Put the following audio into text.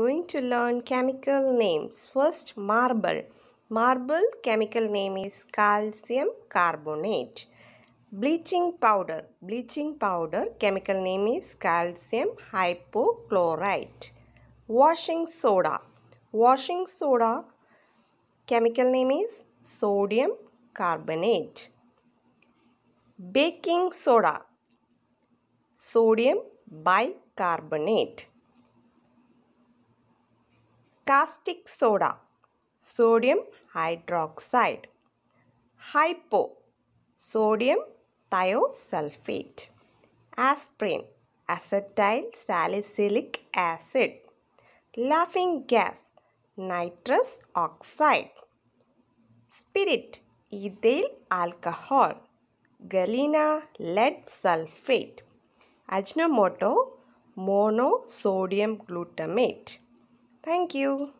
going to learn chemical names. First, marble. Marble chemical name is calcium carbonate. Bleaching powder. Bleaching powder chemical name is calcium hypochlorite. Washing soda. Washing soda chemical name is sodium carbonate. Baking soda. Sodium bicarbonate. Caustic soda. Sodium hydroxide. Hypo. Sodium thiosulfate. Aspirin. Acetyl salicylic acid. Laughing gas. Nitrous oxide. Spirit. Ethyl alcohol. Galena lead sulfate. Ajinomoto monosodium glutamate. Thank you.